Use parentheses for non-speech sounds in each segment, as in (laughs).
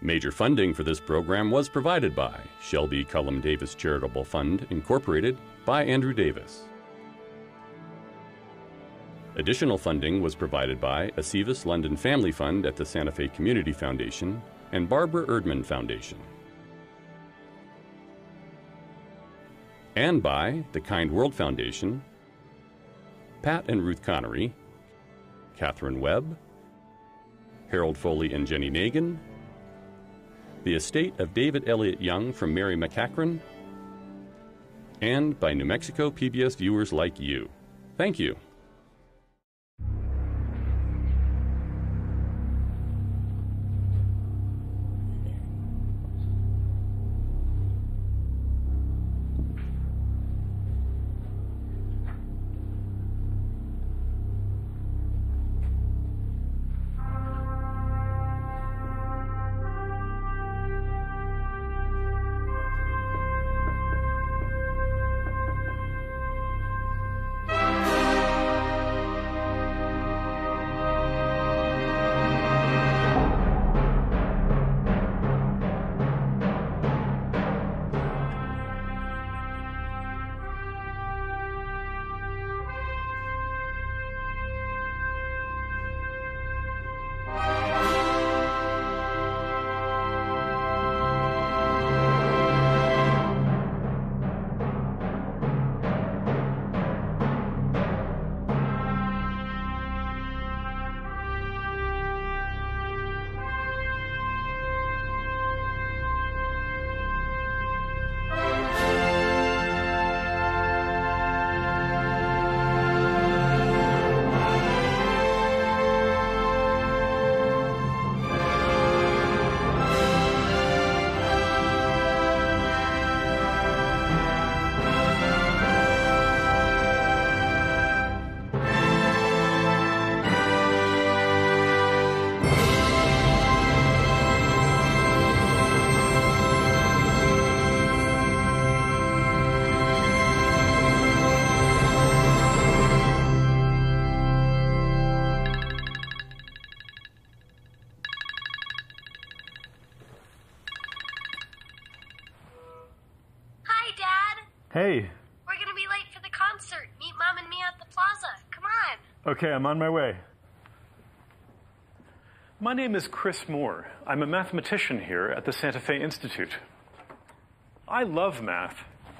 Major funding for this program was provided by Shelby Cullum Davis Charitable Fund, Incorporated, by Andrew Davis. Additional funding was provided by Acevus London Family Fund at the Santa Fe Community Foundation and Barbara Erdman Foundation. And by the Kind World Foundation, Pat and Ruth Connery, Catherine Webb, Harold Foley and Jenny Nagan, the estate of David Elliott Young from Mary McCachran, and by New Mexico PBS viewers like you. Thank you. Okay, I'm on my way. My name is Cris Moore. I'm a mathematician here at the Santa Fe Institute. I love math,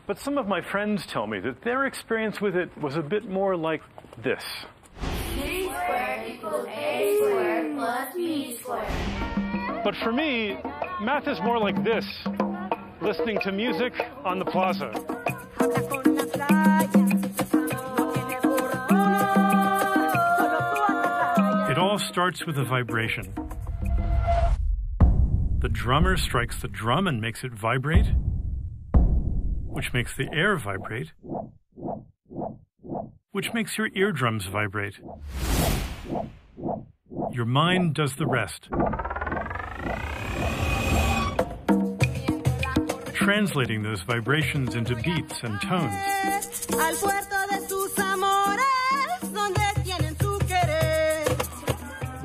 but some of my friends tell me that their experience with it was a bit more like this. C squared equals A squared plus B squared. But for me, math is more like this listening to music on the plaza. Starts with a vibration. The drummer strikes the drum and makes it vibrate, which makes the air vibrate, which makes your eardrums vibrate. Your mind does the rest. Translating those vibrations into beats and tones.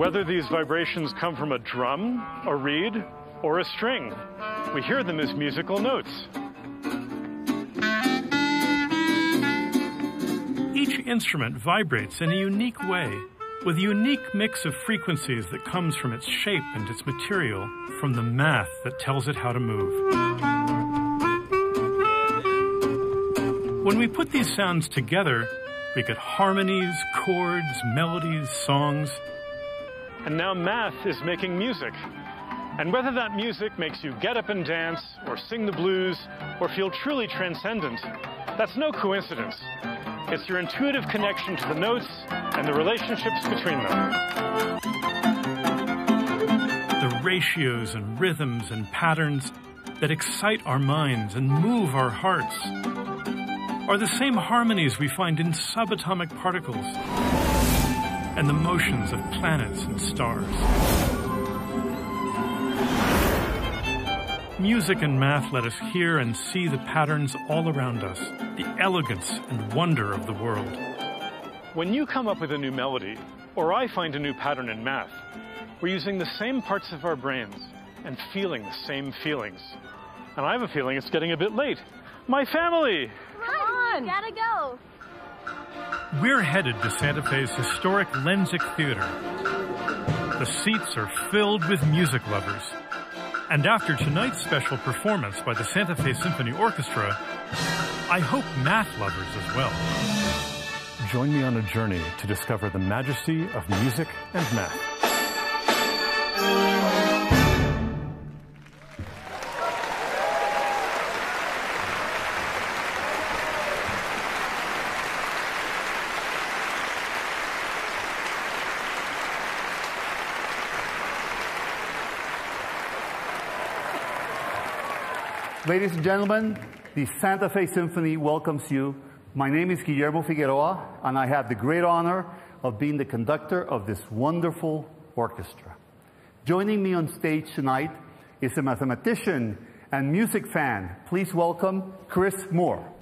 Whether these vibrations come from a drum, a reed, or a string, we hear them as musical notes. Each instrument vibrates in a unique way, with a unique mix of frequencies that comes from its shape and its material, from the math that tells it how to move. When we put these sounds together, we get harmonies, chords, melodies, songs. And now math is making music. And whether that music makes you get up and dance, or sing the blues, or feel truly transcendent, that's no coincidence. It's your intuitive connection to the notes and the relationships between them. The ratios and rhythms and patterns that excite our minds and move our hearts are the same harmonies we find in subatomic particles and the motions of planets and stars. Music and math let us hear and see the patterns all around us, the elegance and wonder of the world. When you come up with a new melody, or I find a new pattern in math, we're using the same parts of our brains, and feeling the same feelings. And I have a feeling it's getting a bit late. My family! Come on! Gotta go! We're headed to Santa Fe's historic Lensic Theater. The seats are filled with music lovers. And after tonight's special performance by the Santa Fe Symphony Orchestra, I hope math lovers as well. Join me on a journey to discover the majesty of music and math. Ladies and gentlemen, the Santa Fe Symphony welcomes you. My name is Guillermo Figueroa, and I have the great honor of being the conductor of this wonderful orchestra. Joining me on stage tonight is a mathematician and music fan. Please welcome Cris Moore.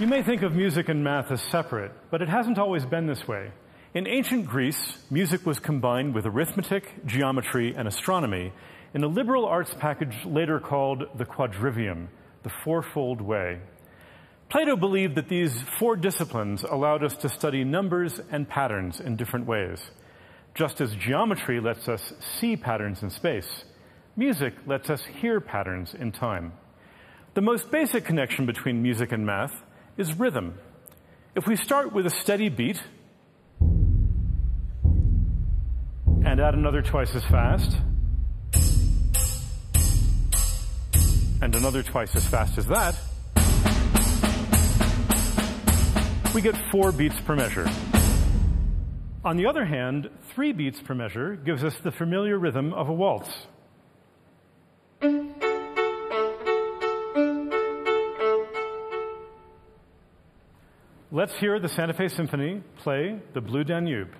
You may think of music and math as separate, but it hasn't always been this way. In ancient Greece, music was combined with arithmetic, geometry, and astronomy in a liberal arts package later called the quadrivium, the fourfold way. Plato believed that these four disciplines allowed us to study numbers and patterns in different ways. Just as geometry lets us see patterns in space, music lets us hear patterns in time. The most basic connection between music and math is rhythm. If we start with a steady beat and add another twice as fast, and another twice as fast as that, we get four beats per measure. On the other hand, three beats per measure gives us the familiar rhythm of a waltz. Let's hear the Santa Fe Symphony play the Blue Danube.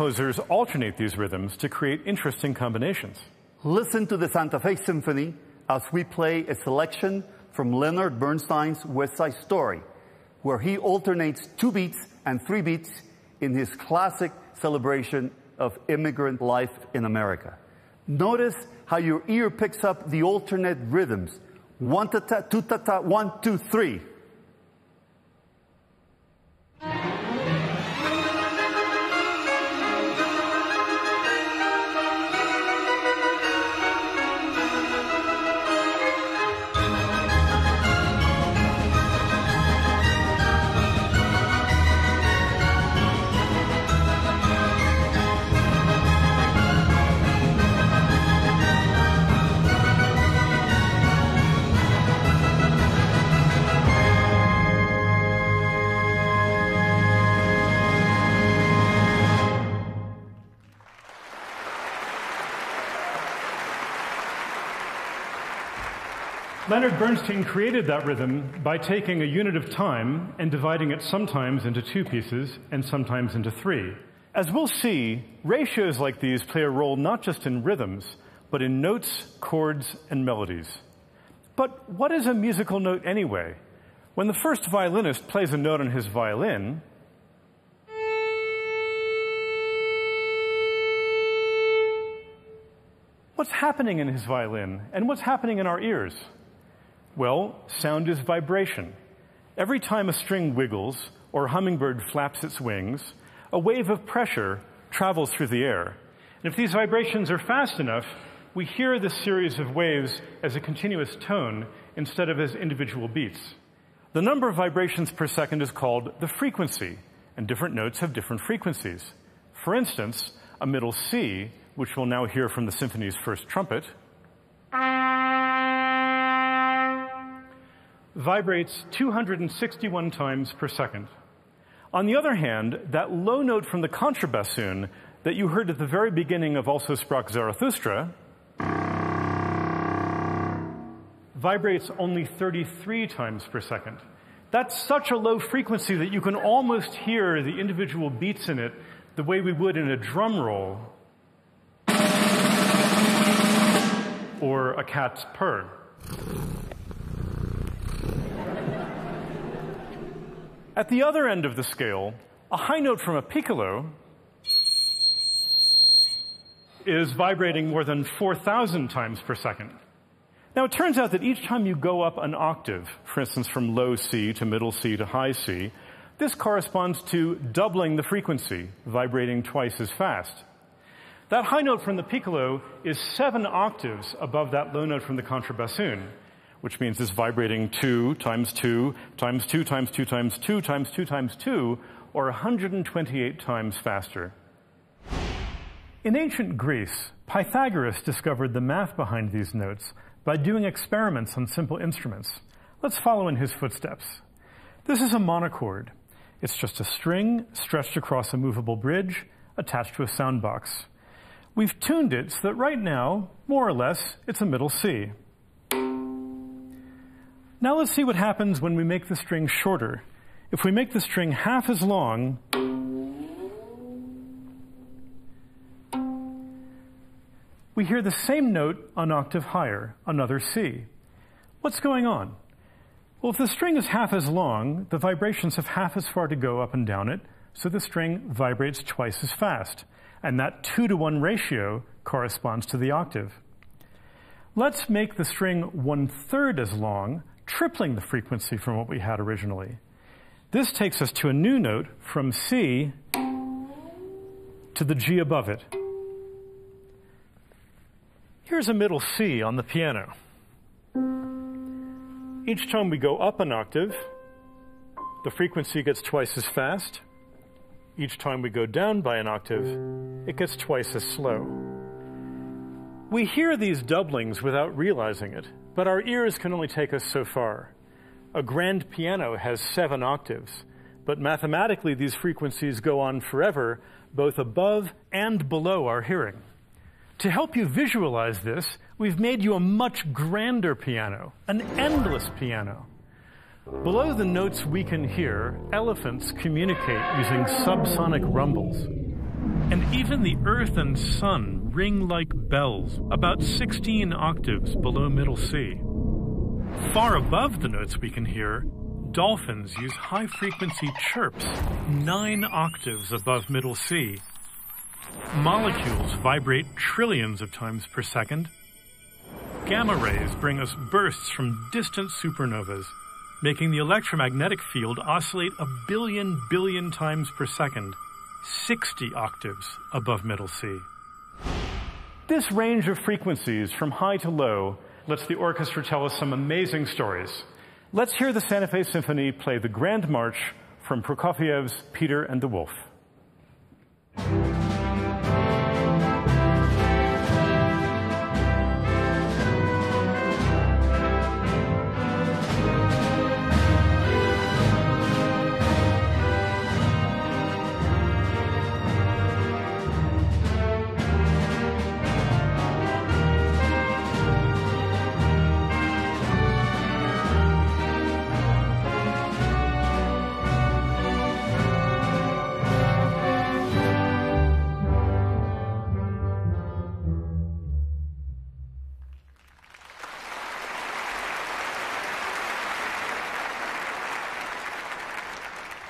Composers alternate these rhythms to create interesting combinations. Listen to the Santa Fe Symphony as we play a selection from Leonard Bernstein's West Side Story, where he alternates two beats and three beats in his classic celebration of immigrant life in America. Notice how your ear picks up the alternate rhythms. One ta ta, two ta ta, one, two, three. Leonard Bernstein created that rhythm by taking a unit of time and dividing it sometimes into two pieces and sometimes into three. As we'll see, ratios like these play a role not just in rhythms, but in notes, chords, and melodies. But what is a musical note anyway? When the first violinist plays a note on his violin, what's happening in his violin and what's happening in our ears? Well, sound is vibration. Every time a string wiggles or a hummingbird flaps its wings, a wave of pressure travels through the air. And if these vibrations are fast enough, we hear this series of waves as a continuous tone instead of as individual beats. The number of vibrations per second is called the frequency, and different notes have different frequencies. For instance, a middle C, which we'll now hear from the symphony's first trumpet, vibrates 261 times per second. On the other hand, that low note from the contrabassoon that you heard at the very beginning of Also Sprach Zarathustra vibrates only 33 times per second. That's such a low frequency that you can almost hear the individual beats in it the way we would in a drum roll or a cat's purr. At the other end of the scale, a high note from a piccolo is vibrating more than 4,000 times per second. Now, it turns out that each time you go up an octave, for instance, from low C to middle C to high C, this corresponds to doubling the frequency, vibrating twice as fast. That high note from the piccolo is seven octaves above that low note from the contrabassoon, which means it's vibrating two times two times two times two times two times two times two, or 128 times faster. In ancient Greece, Pythagoras discovered the math behind these notes by doing experiments on simple instruments. Let's follow in his footsteps. This is a monochord. It's just a string stretched across a movable bridge attached to a sound box. We've tuned it so that right now, more or less, it's a middle C. Now let's see what happens when we make the string shorter. If we make the string half as long, we hear the same note an octave higher, another C. What's going on? Well, if the string is half as long, the vibrations have half as far to go up and down it, so the string vibrates twice as fast. And that two to one ratio corresponds to the octave. Let's make the string one third as long, tripling the frequency from what we had originally. This takes us to a new note from C to the G above it. Here's a middle C on the piano. Each time we go up an octave, the frequency gets twice as fast. Each time we go down by an octave, it gets twice as slow. We hear these doublings without realizing it, but our ears can only take us so far. A grand piano has seven octaves, but mathematically these frequencies go on forever, both above and below our hearing. To help you visualize this, we've made you a much grander piano, an endless piano. Below the notes we can hear, elephants communicate using subsonic rumbles. And even the earth and sun ring like bells, about 16 octaves below middle C. Far above the notes we can hear, dolphins use high frequency chirps, nine octaves above middle C, Molecules vibrate trillions of times per second. Gamma rays bring us bursts from distant supernovas, making the electromagnetic field oscillate a billion billion times per second, 60 octaves above middle C. This range of frequencies from high to low lets the orchestra tell us some amazing stories. Let's hear the Santa Fe Symphony play the Grand March from Prokofiev's Peter and the Wolf.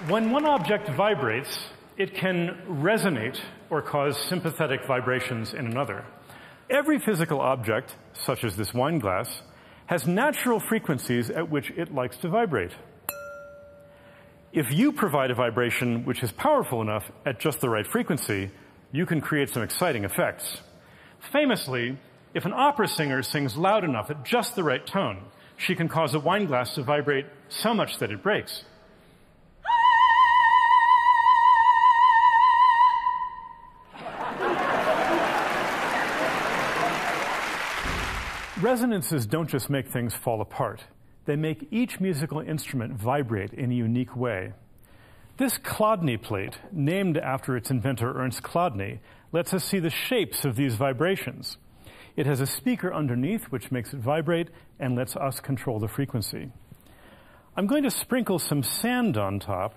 When one object vibrates, it can resonate or cause sympathetic vibrations in another. Every physical object, such as this wine glass, has natural frequencies at which it likes to vibrate. If you provide a vibration which is powerful enough at just the right frequency, you can create some exciting effects. Famously, If an opera singer sings loud enough at just the right tone, she can cause a wine glass to vibrate so much that it breaks. Resonances don't just make things fall apart. They make each musical instrument vibrate in a unique way. This Chladni plate, named after its inventor Ernst Chladni, lets us see the shapes of these vibrations. It has a speaker underneath which makes it vibrate and lets us control the frequency. I'm going to sprinkle some sand on top,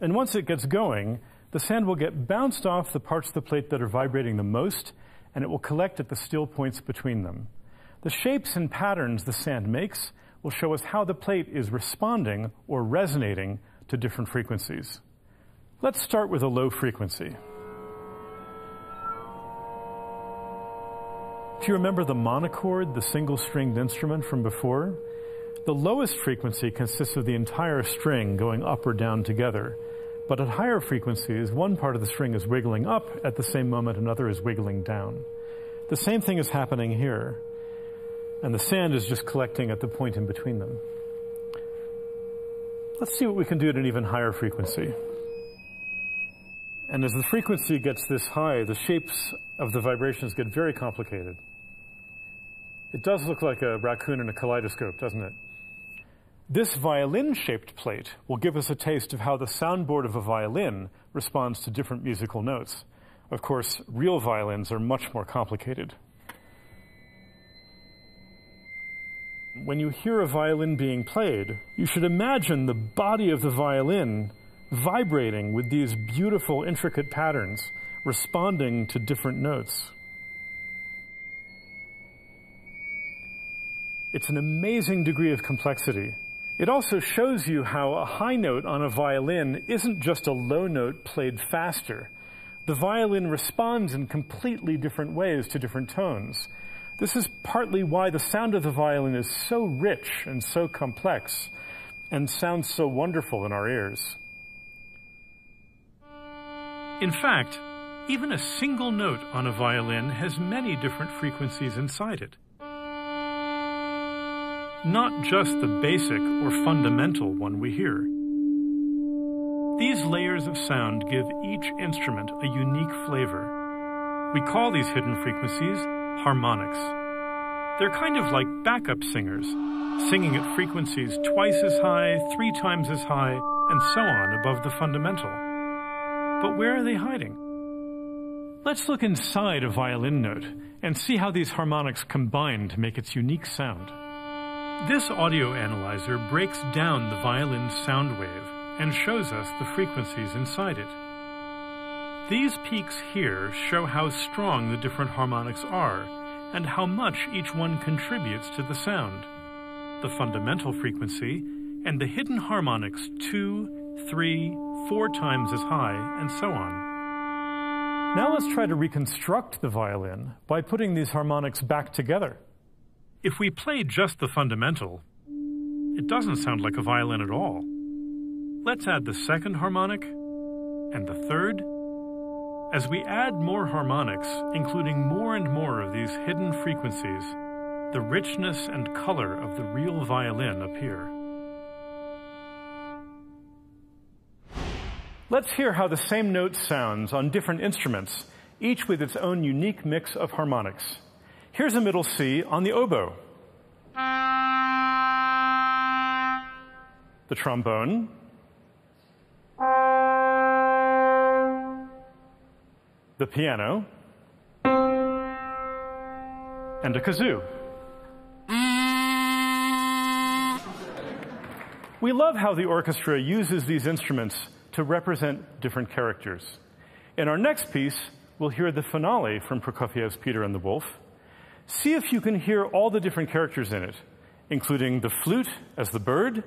and once it gets going, the sand will get bounced off the parts of the plate that are vibrating the most, and it will collect at the still points between them. The shapes and patterns the sand makes will show us how the plate is responding or resonating to different frequencies. Let's start with a low frequency. Do you remember the monochord, the single stringed instrument from before? The lowest frequency consists of the entire string going up or down together. But at higher frequencies, one part of the string is wiggling up at the same moment another is wiggling down. The same thing is happening here and the sand is just collecting at the point in between them. Let's see what we can do at an even higher frequency. And as the frequency gets this high, the shapes of the vibrations get very complicated. It does look like a raccoon in a kaleidoscope, doesn't it? This violin shaped plate will give us a taste of how the soundboard of a violin responds to different musical notes. Of course, real violins are much more complicated. When you hear a violin being played, you should imagine the body of the violin vibrating with these beautiful, intricate patterns, responding to different notes. It's an amazing degree of complexity. It also shows you how a high note on a violin isn't just a low note played faster. The violin responds in completely different ways to different tones. This is partly why the sound of the violin is so rich and so complex and sounds so wonderful in our ears. In fact, even a single note on a violin has many different frequencies inside it. Not just the basic or fundamental one we hear. These layers of sound give each instrument a unique flavor. We call these hidden frequencies harmonics. They're kind of like backup singers, singing at frequencies twice as high, three times as high, and so on above the fundamental. But where are they hiding? Let's look inside a violin note and see how these harmonics combine to make its unique sound. This audio analyzer breaks down the violin's sound wave and shows us the frequencies inside it. These peaks here show how strong the different harmonics are and how much each one contributes to the sound. The fundamental frequency and the hidden harmonics two, three, four times as high, and so on. Now let's try to reconstruct the violin by putting these harmonics back together. If we play just the fundamental, it doesn't sound like a violin at all. Let's add the second harmonic and the third as we add more harmonics, including more and more of these hidden frequencies, the richness and color of the real violin appear. Let's hear how the same note sounds on different instruments, each with its own unique mix of harmonics. Here's a middle C on the oboe. The trombone, the piano, and a kazoo. We love how the orchestra uses these instruments to represent different characters. In our next piece, we'll hear the finale from Prokofiev's Peter and the Wolf. See if you can hear all the different characters in it, including the flute as the bird,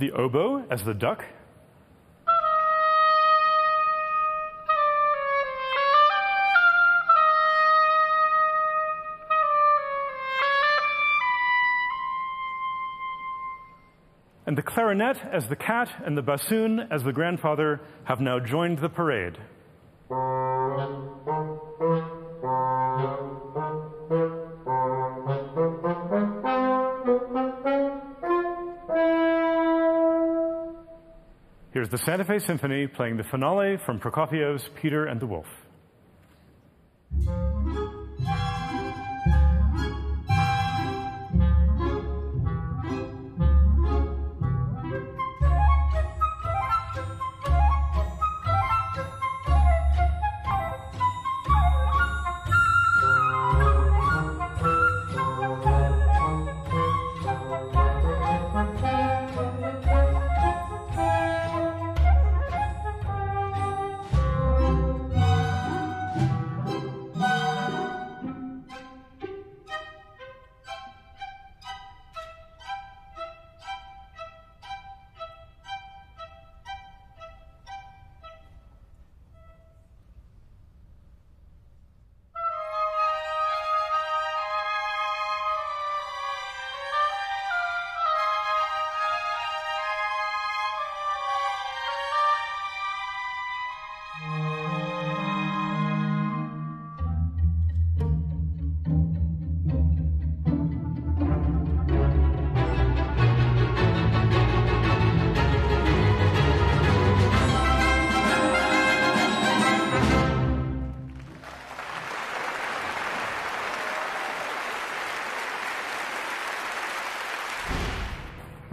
the oboe as the duck, And the clarinet as the cat and the bassoon as the grandfather have now joined the parade. The Santa Fe Symphony playing the finale from Prokofiev's Peter and the Wolf.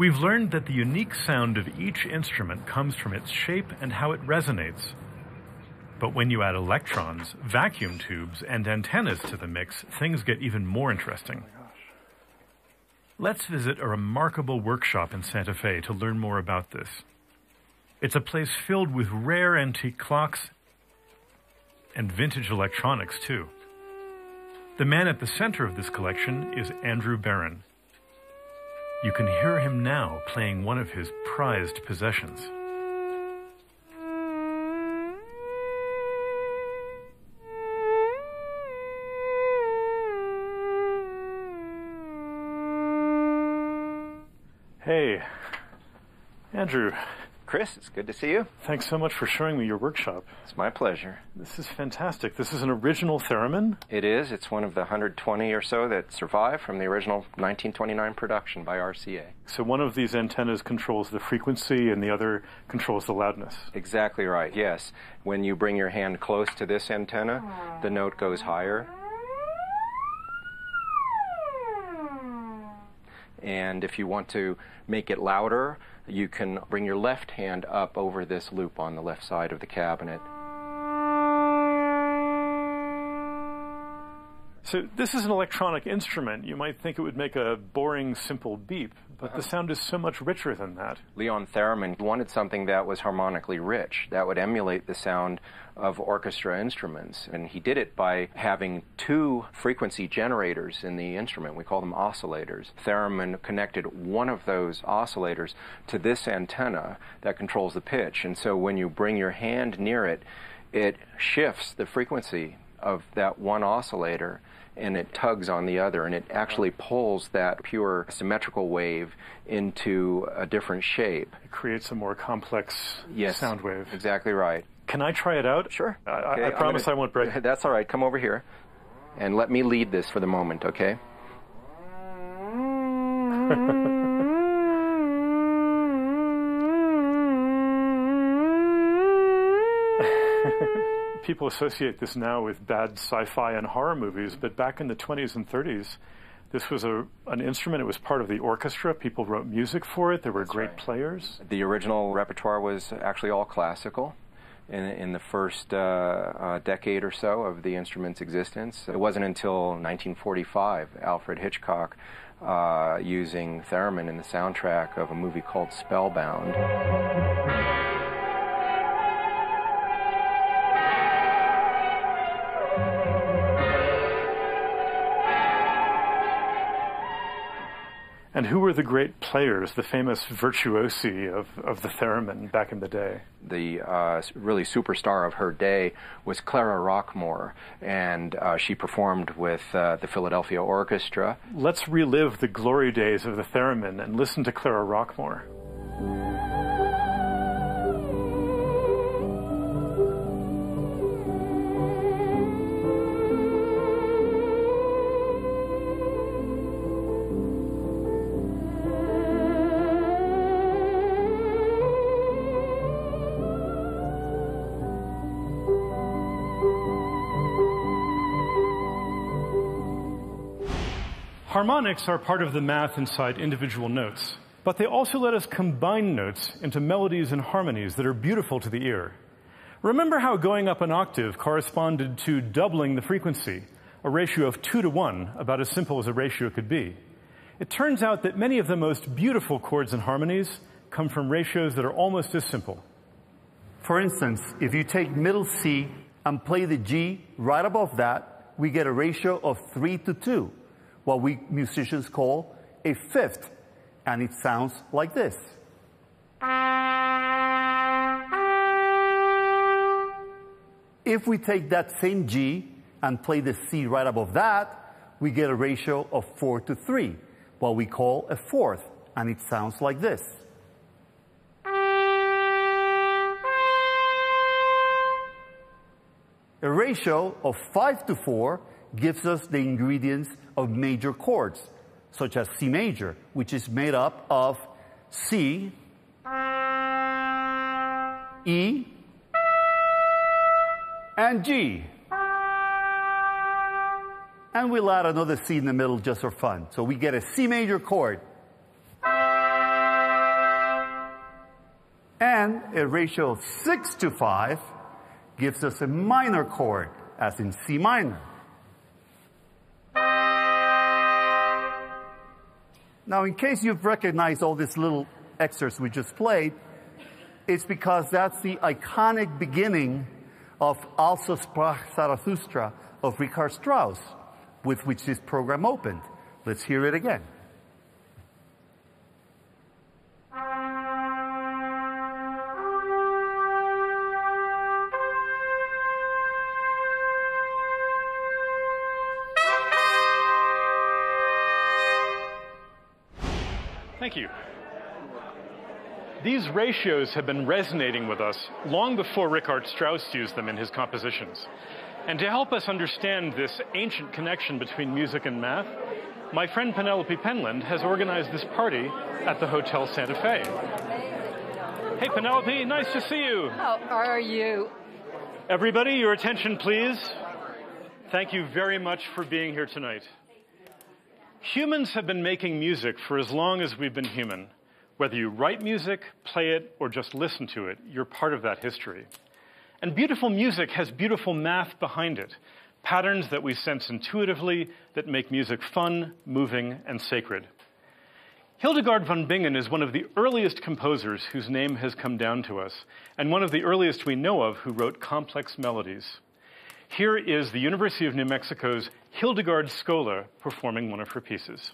We've learned that the unique sound of each instrument comes from its shape and how it resonates. But when you add electrons, vacuum tubes, and antennas to the mix, things get even more interesting. Let's visit a remarkable workshop in Santa Fe to learn more about this. It's a place filled with rare antique clocks and vintage electronics, too. The man at the center of this collection is Andrew Barron. You can hear him now playing one of his prized possessions. Hey, Andrew, Chris, it's good to see you. thanks so much for showing me your workshop. It's my pleasure. This is fantastic. This is an original theremin. It is. It's one of the 120 or so that survived from the original 1929 production by RCA. So one of these antennas controls the frequency and the other controls the loudness. Exactly right, yes. When you bring your hand close to this antenna, the note goes higher. And if you want to make it louder, you can bring your left hand up over this loop on the left side of the cabinet. So this is an electronic instrument. You might think it would make a boring, simple beep, but the uh-huh. sound is so much richer than that. Leon Theremin wanted something that was harmonically rich, that would emulate the sound of orchestra instruments. And he did it by having two frequency generators in the instrument. We call them oscillators. Theremin connected one of those oscillators to this antenna that controls the pitch. And so when you bring your hand near it, it shifts the frequency of that one oscillator and it tugs on the other and it actually pulls that pure symmetrical wave into a different shape. It creates a more complex Yes. sound wave. Exactly right. Can I try it out? Sure. I, I- Okay, I I'm promise gonna- I won't break. It. That's all right. Come over here and let me lead this for the moment, okay? (laughs) People associate this now with bad sci-fi and horror movies, but back in the 20s and 30s, this was a, an instrument. It was part of the orchestra. People wrote music for it. There were great right. players. The original repertoire was actually all classical. In, in the first uh, uh, decade or so of the instrument's existence, it wasn't until 1945 Alfred Hitchcock, uh, using theremin in the soundtrack of a movie called Spellbound, And who were the great players, the famous virtuosi of, of the theremin back in the day? the uh, really superstar of her day was Clara Rockmore, and uh, she performed with uh, the Philadelphia Orchestra. Let's relive the glory days of the theremin and listen to Clara Rockmore. Harmonics are part of the math inside individual notes, but they also let us combine notes into melodies and harmonies that are beautiful to the ear. Remember how going up an octave corresponded to doubling the frequency, a ratio of two to one, about as simple as a ratio could be. It turns out that many of the most beautiful chords and harmonies come from ratios that are almost as simple. For instance, if you take middle C and play the G right above that, we get a ratio of three to two what we musicians call a fifth, and it sounds like this. If we take that same G and play the C right above that, we get a ratio of 4 to 3, what we call a fourth, and it sounds like this. A ratio of 5 to 4 gives us the ingredients of major chords, such as C major, which is made up of C, E, and G. And we'll add another C in the middle just for fun. So we get a C major chord. And a ratio of 6 to 5 gives us a minor chord, as in C minor. Now, in case you've recognized all these little excerpts we just played, it's because that's the iconic beginning of Also sprach Zarathustra of Richard Strauss, with which this program opened. Let's hear it again. Thank you. These ratios have been resonating with us long before Richard Strauss used them in his compositions. And to help us understand this ancient connection between music and math, my friend Penelope Penland has organized this party at the Hotel Santa Fe. Hey, Penelope, nice to see you. How are you? Everybody, your attention, please. Thank you very much for being here tonight. Humans have been making music for as long as we've been human. Whether you write music, play it, or just listen to it, you're part of that history. And beautiful music has beautiful math behind it, patterns that we sense intuitively that make music fun, moving, and sacred. Hildegard von Bingen is one of the earliest composers whose name has come down to us, and one of the earliest we know of who wrote complex melodies. Here is the University of New Mexico's Hildegard Scholar performing one of her pieces.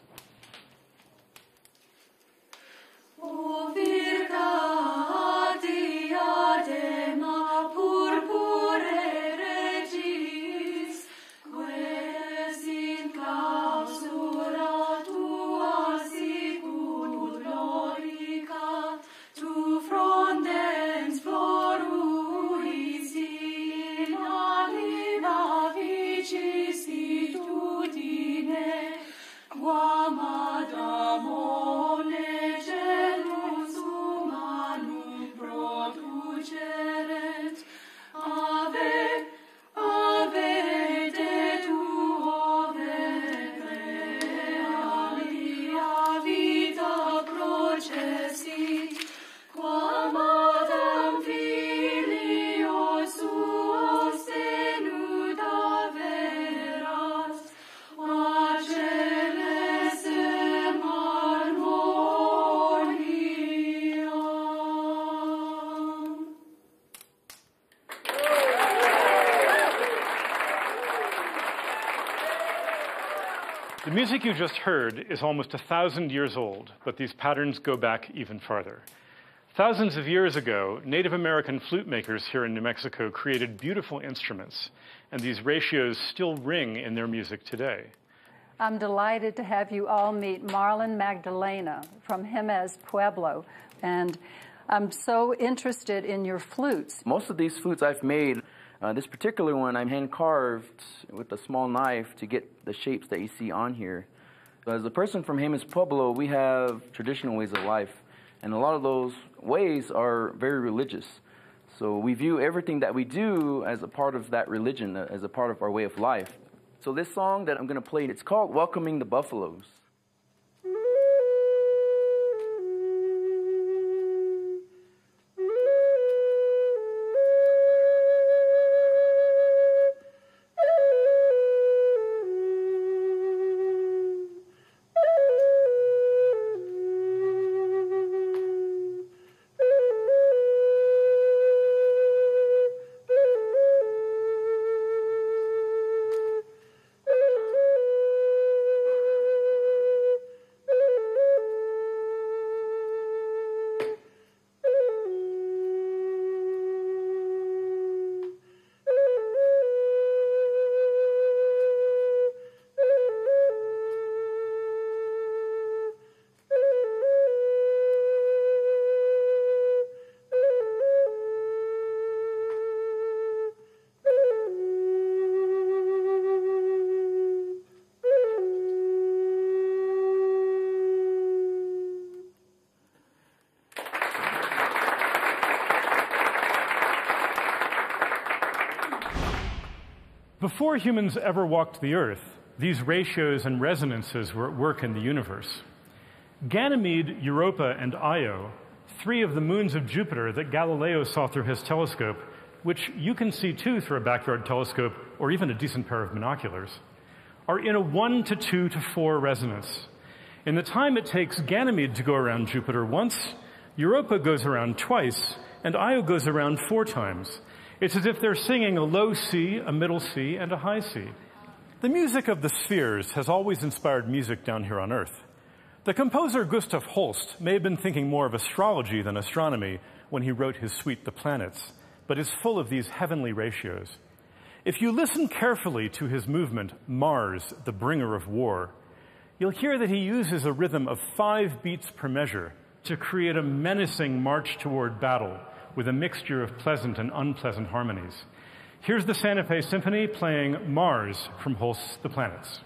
The music you just heard is almost a thousand years old, but these patterns go back even farther. Thousands of years ago, Native American flute makers here in New Mexico created beautiful instruments, and these ratios still ring in their music today. I'm delighted to have you all meet Marlon Magdalena from Jemez Pueblo, And I'm so interested in your flutes. Most of these flutes I've made, uh, this particular one I'm hand carved with a small knife to get the shapes that you see on here. As a person from Jemez Pueblo, we have traditional ways of life, and a lot of those ways are very religious. So we view everything that we do as a part of that religion, as a part of our way of life. So this song that I'm going to play, it's called Welcoming the Buffaloes. Before humans ever walked the earth, these ratios and resonances were at work in the universe. Ganymede, Europa, and Io, three of the moons of Jupiter that Galileo saw through his telescope, which you can see too through a backyard telescope or even a decent pair of binoculars, are in a 1 to 2 to 4 resonance. In the time it takes Ganymede to go around Jupiter once, Europa goes around twice, and Io goes around four times. It's as if they're singing a low C, a middle C, and a high C. The music of the spheres has always inspired music down here on Earth. The composer Gustav Holst may have been thinking more of astrology than astronomy when he wrote his suite The Planets, but is full of these heavenly ratios. If you listen carefully to his movement, Mars, the bringer of war, you'll hear that he uses a rhythm of five beats per measure to create a menacing march toward battle with a mixture of pleasant and unpleasant harmonies. Here's the Santa Fe Symphony playing Mars from Holst's The Planets.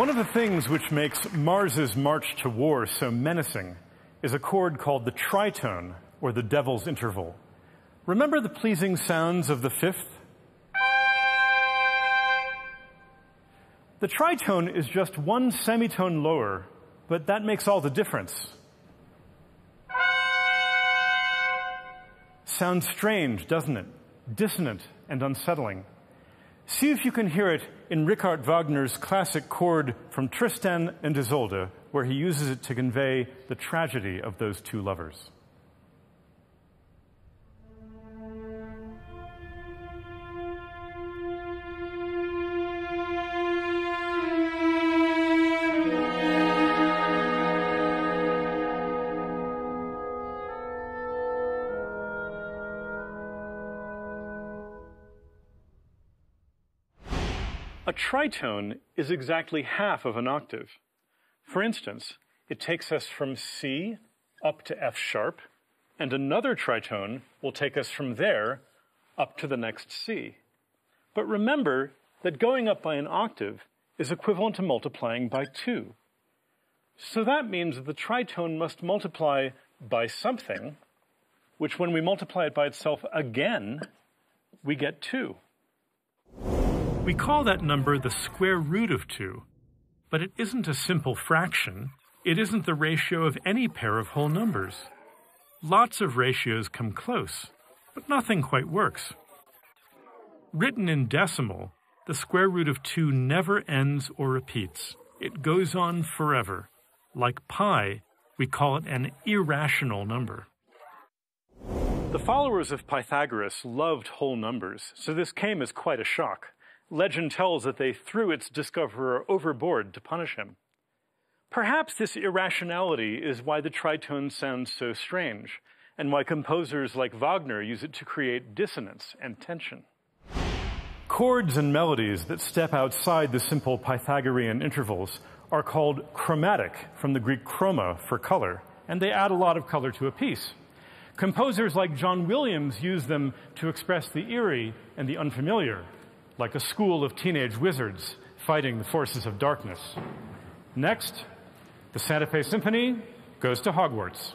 One of the things which makes Mars's march to war so menacing is a chord called the tritone, or the devil's interval. Remember the pleasing sounds of the fifth? The tritone is just one semitone lower, but that makes all the difference. Sounds strange, doesn't it? Dissonant and unsettling. See if you can hear it in Richard Wagner's classic chord from Tristan and Isolde, where he uses it to convey the tragedy of those two lovers. A tritone is exactly half of an octave. For instance, it takes us from C up to F sharp, and another tritone will take us from there up to the next C. But remember that going up by an octave is equivalent to multiplying by two. So that means that the tritone must multiply by something, which when we multiply it by itself again, we get two. We call that number the square root of 2, but it isn't a simple fraction. It isn't the ratio of any pair of whole numbers. Lots of ratios come close, but nothing quite works. Written in decimal, the square root of 2 never ends or repeats. It goes on forever. Like pi, we call it an irrational number. The followers of Pythagoras loved whole numbers, so this came as quite a shock legend tells that they threw its discoverer overboard to punish him. Perhaps this irrationality is why the tritone sounds so strange, and why composers like Wagner use it to create dissonance and tension. Chords and melodies that step outside the simple Pythagorean intervals are called chromatic, from the Greek chroma for color, and they add a lot of color to a piece. Composers like John Williams use them to express the eerie and the unfamiliar, like a school of teenage wizards fighting the forces of darkness. Next, the Santa Fe Symphony goes to Hogwarts.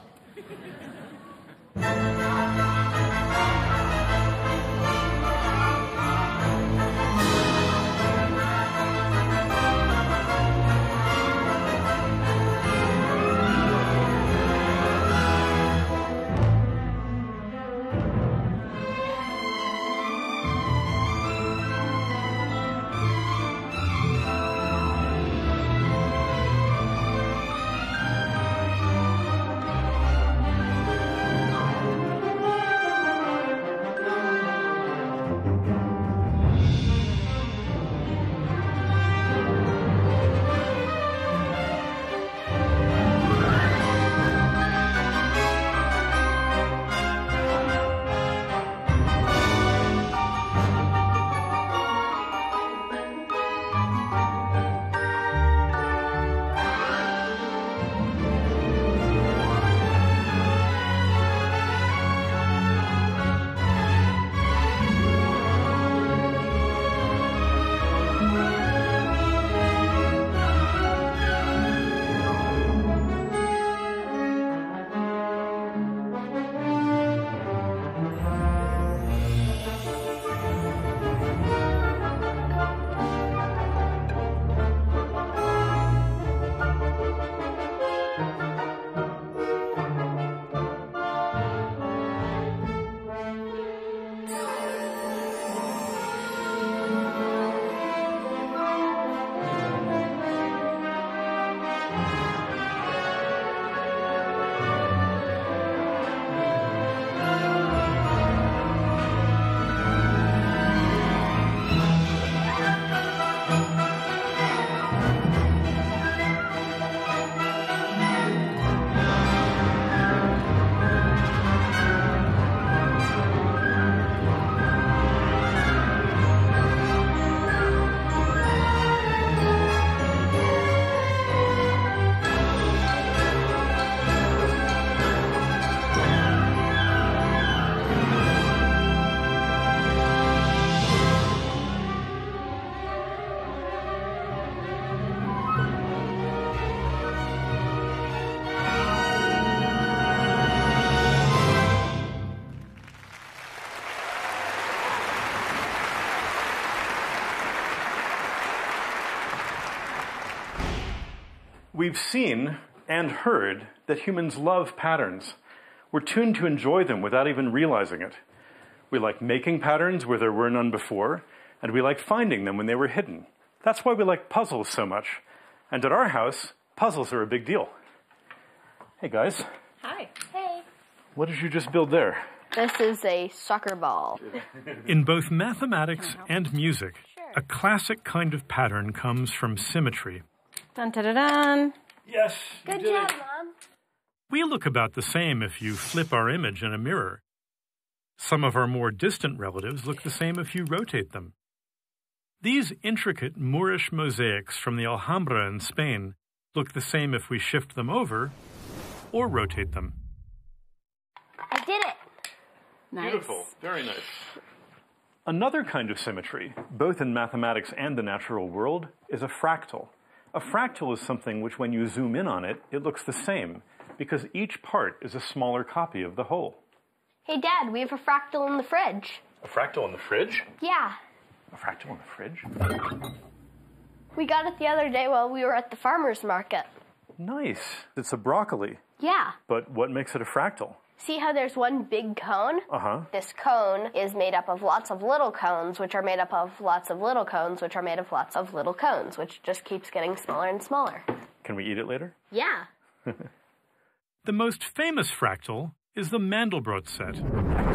We've seen and heard that humans love patterns. We're tuned to enjoy them without even realizing it. We like making patterns where there were none before, and we like finding them when they were hidden. That's why we like puzzles so much. And at our house, puzzles are a big deal. Hey guys, Hi. Hey. what did you just build there? This is a soccer ball. In both mathematics and music, a classic kind of pattern comes from symmetry. Dun dun dun dun. Yes. Good job, Mom. We look about the same if you flip our image in a mirror. Some of our more distant relatives look the same if you rotate them. These intricate Moorish mosaics from the Alhambra in Spain look the same if we shift them over or rotate them. I did it. Beautiful. Very nice. Another kind of symmetry, both in mathematics and the natural world, is a fractal. A fractal is something which, when you zoom in on it, it looks the same, because each part is a smaller copy of the whole. Hey, Dad, we have a fractal in the fridge. A fractal in the fridge? Yeah. A fractal in the fridge? We got it the other day while we were at the farmer's market. Nice. It's a broccoli. Yeah. But what makes it a fractal? See how there's one big cone? Uh huh. This cone is made up of lots of little cones, which are made up of lots of little cones, which are made of lots of little cones, which just keeps getting smaller and smaller. Can we eat it later? Yeah. (laughs) The most famous fractal is the Mandelbrot set.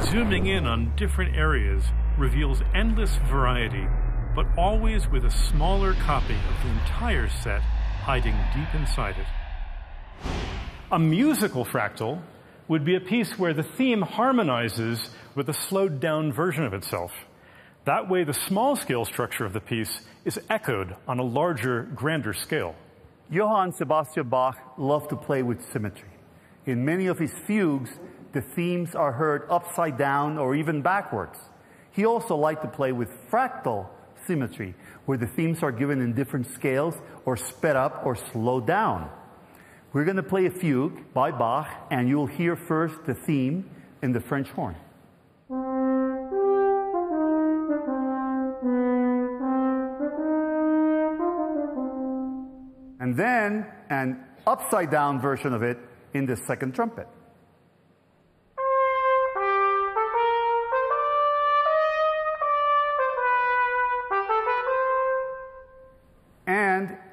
Zooming in on different areas reveals endless variety, but always with a smaller copy of the entire set hiding deep inside it. A musical fractal would be a piece where the theme harmonizes with a slowed down version of itself. That way, the small scale structure of the piece is echoed on a larger, grander scale. Johann Sebastian Bach loved to play with symmetry. In many of his fugues, the themes are heard upside down or even backwards. He also liked to play with fractal symmetry, where the themes are given in different scales or sped up or slowed down. We're going to play a fugue by Bach, and you'll hear first the theme in the French horn. And then an upside down version of it in the second trumpet.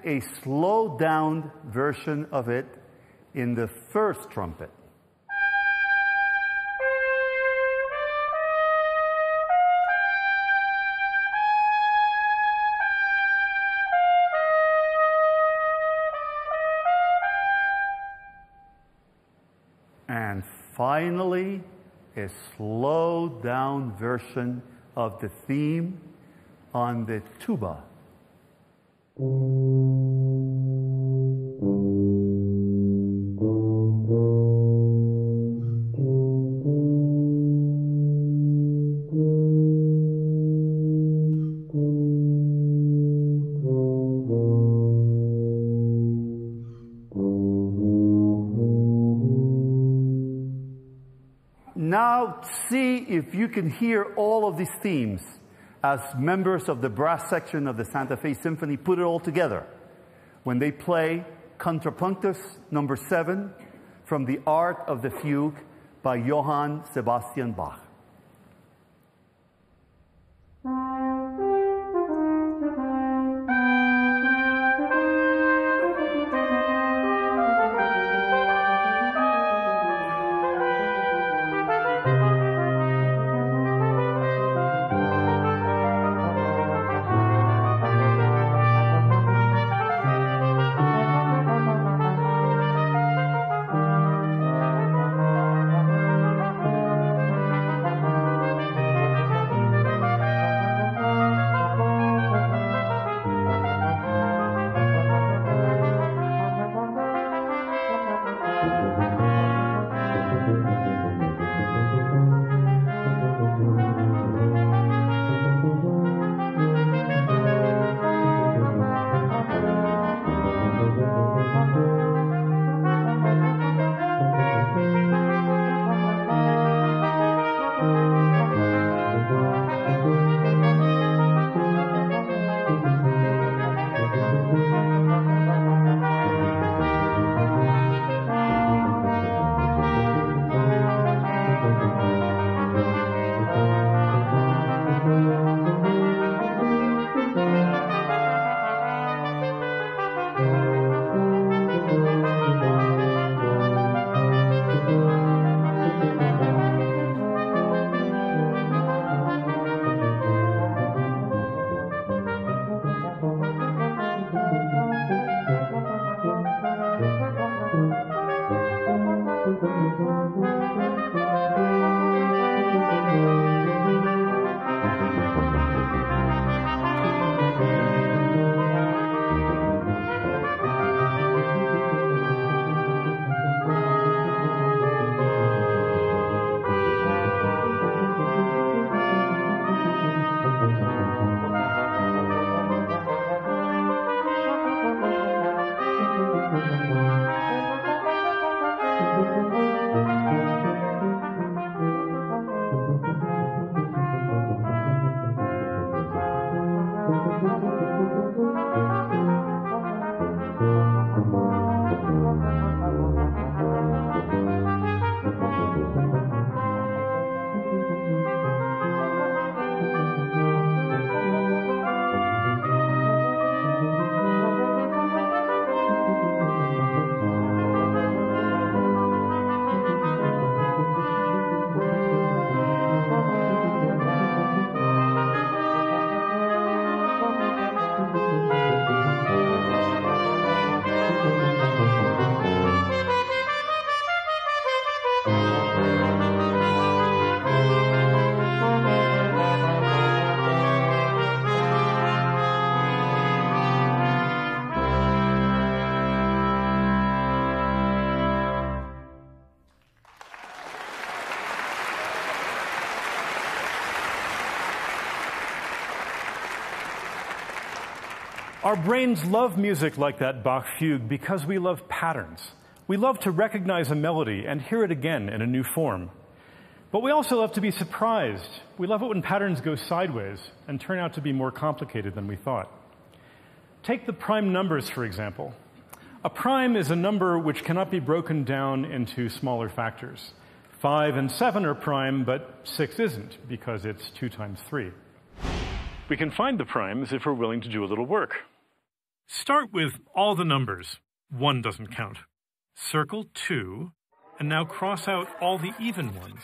A slowed down version of it in the first trumpet. And finally, a slowed down version of the theme on the tuba. You can hear all of these themes as members of the brass section of the Santa Fe Symphony put it all together when they play Contrapunctus number seven from the Art of the Fugue by Johann Sebastian Bach. Our brains love music like that Bach fugue because we love patterns. We love to recognize a melody and hear it again in a new form. But we also love to be surprised. We love it when patterns go sideways and turn out to be more complicated than we thought. Take the prime numbers, for example. A prime is a number which cannot be broken down into smaller factors. Five and seven are prime, but six isn't because it's two times three. We can find the primes if we're willing to do a little work. Start with all the numbers. One doesn't count. Circle two, and now cross out all the even ones.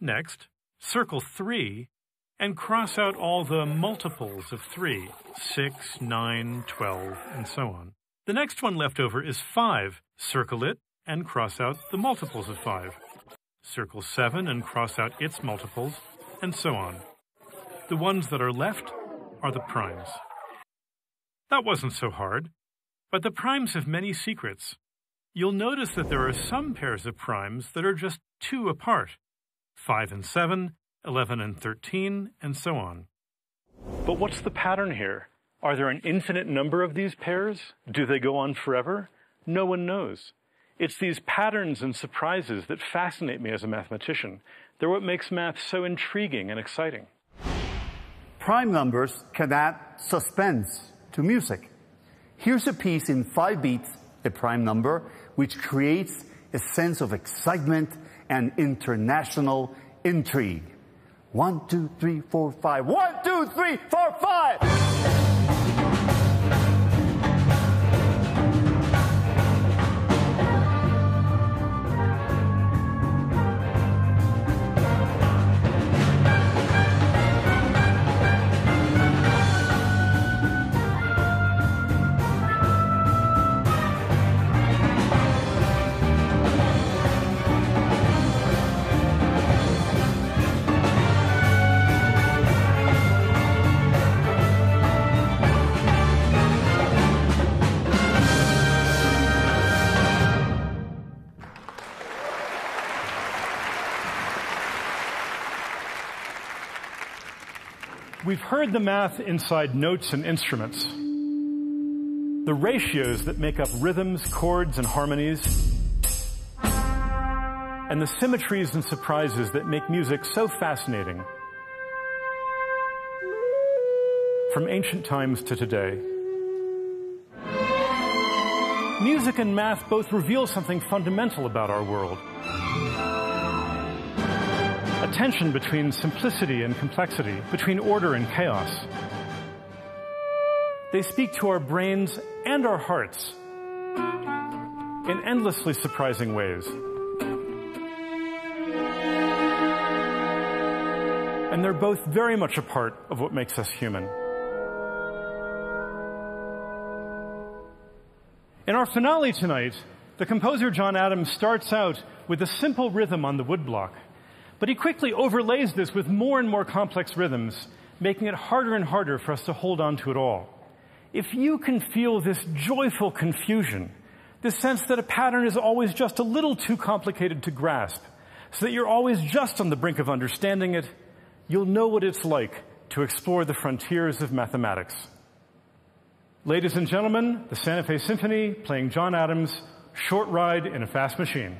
Next, circle three, and cross out all the multiples of three, six, nine, twelve, and so on. The next one left over is five. Circle it, and cross out the multiples of five. Circle seven, and cross out its multiples, and so on. The ones that are left are the primes. That wasn't so hard, but the primes have many secrets. You'll notice that there are some pairs of primes that are just two apart 5 and 7, 11 and 13, and so on. But what's the pattern here? Are there an infinite number of these pairs? Do they go on forever? No one knows. It's these patterns and surprises that fascinate me as a mathematician. They're what makes math so intriguing and exciting. Prime numbers can add suspense to music. Here's a piece in five beats, a prime number, which creates a sense of excitement and international intrigue. One, two, three, four, five. One, two, three, four, five. We've heard the math inside notes and instruments. The ratios that make up rhythms, chords, and harmonies. And the symmetries and surprises that make music so fascinating. From ancient times to today. Music and math both reveal something fundamental about our world a tension between simplicity and complexity, between order and chaos. They speak to our brains and our hearts in endlessly surprising ways. And they're both very much a part of what makes us human. In our finale tonight, the composer John Adams starts out with a simple rhythm on the woodblock, but he quickly overlays this with more and more complex rhythms, making it harder and harder for us to hold on to it all. If you can feel this joyful confusion, this sense that a pattern is always just a little too complicated to grasp, so that you're always just on the brink of understanding it, you'll know what it's like to explore the frontiers of mathematics. Ladies and gentlemen, the Santa Fe Symphony playing John Adams' Short Ride in a Fast Machine.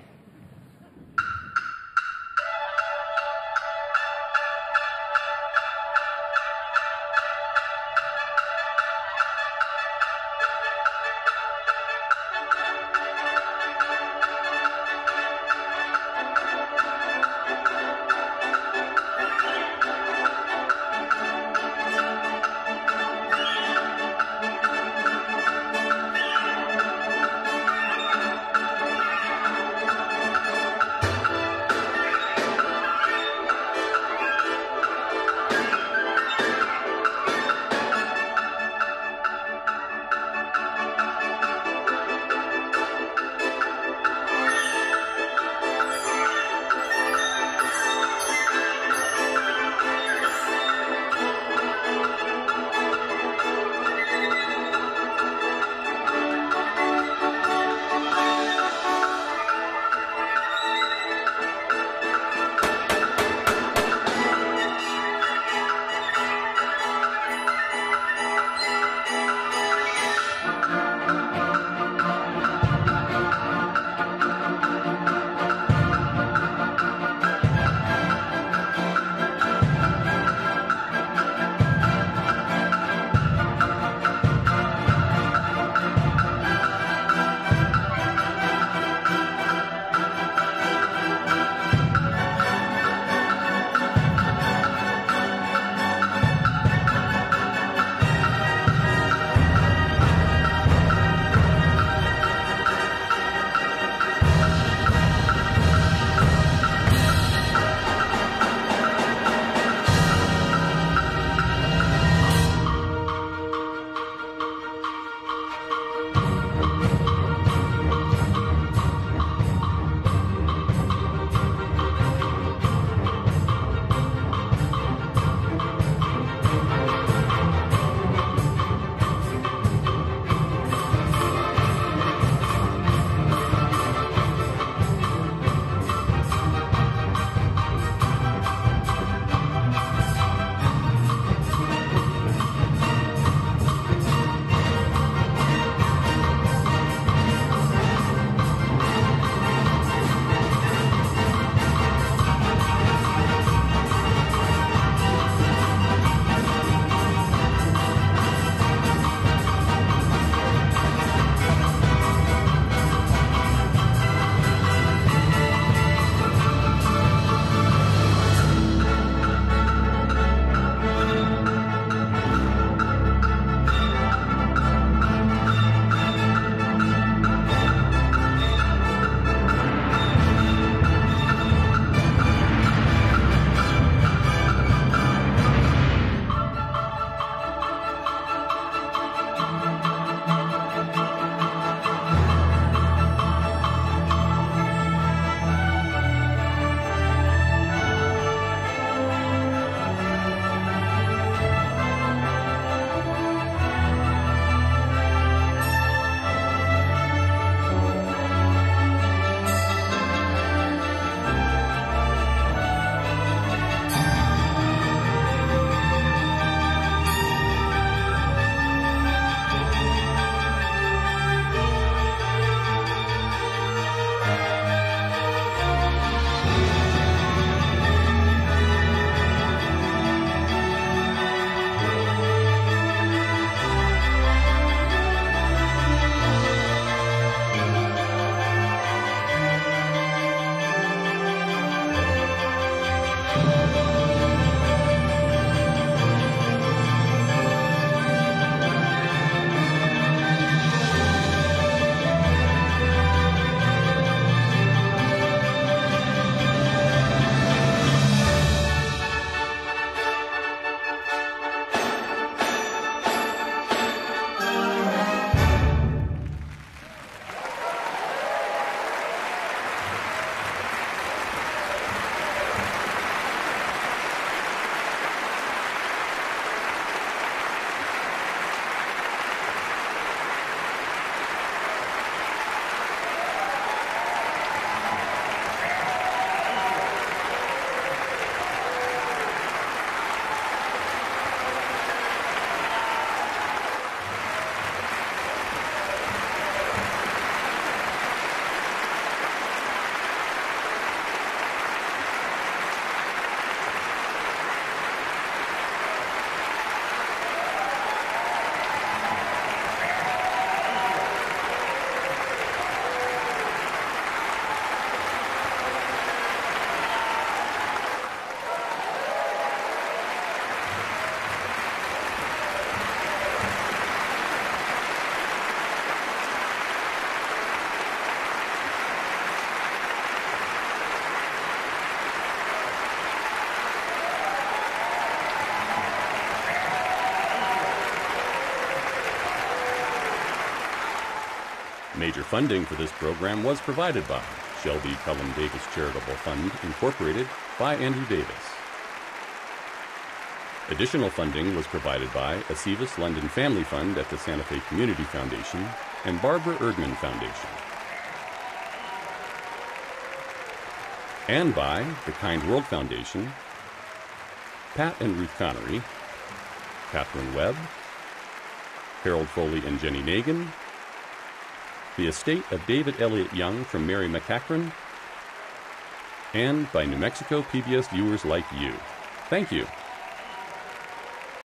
Major funding for this program was provided by Shelby Cullum Davis Charitable Fund, Incorporated, by Andrew Davis. Additional funding was provided by Acevus London Family Fund at the Santa Fe Community Foundation and Barbara Erdman Foundation. And by the Kind World Foundation, Pat and Ruth Connery, Catherine Webb, Harold Foley and Jenny Nagan, the estate of David Elliott Young from Mary McCachran, and by New Mexico PBS viewers like you. Thank you.